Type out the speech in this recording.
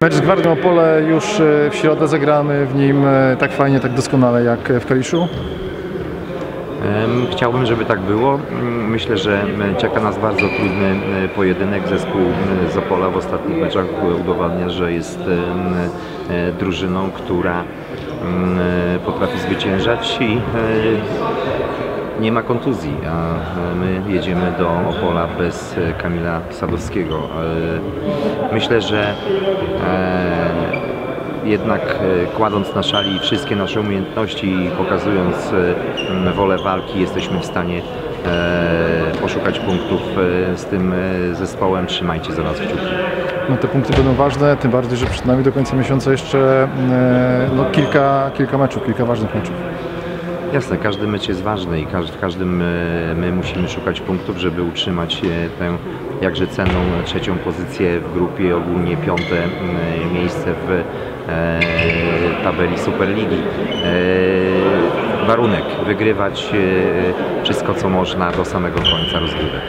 Mecz z Gwardią Opole już e, w środę zagramy w nim e, tak fajnie, tak doskonale jak w Kaliszu. Chciałbym, żeby tak było. Mm, Myślę, że czeka nas bardzo trudny pojedynek. Zespół Opola w ostatnich meczach udowadnia, że jest e, drużyną, która potrafi zwyciężać i nie ma kontuzji, a e, my jedziemy do Opola bez e, Kamila Sadowskiego. E, Myślę, że jednak kładąc na szali wszystkie nasze umiejętności i pokazując wolę walki, jesteśmy w stanie poszukać punktów z tym zespołem. Trzymajcie za nas kciuki. No, te punkty będą ważne, tym bardziej, że przed nami do końca miesiąca jeszcze no, kilka, kilka meczów, kilka ważnych meczów. Jasne, każdy mecz jest ważny i każdy, w każdym e, my musimy szukać punktów, żeby utrzymać e, tę jakże cenną trzecią pozycję w grupie, ogólnie piąte m, miejsce w e, tabeli Superligi. E, warunek wygrywać e, wszystko co można do samego końca rozgrywek.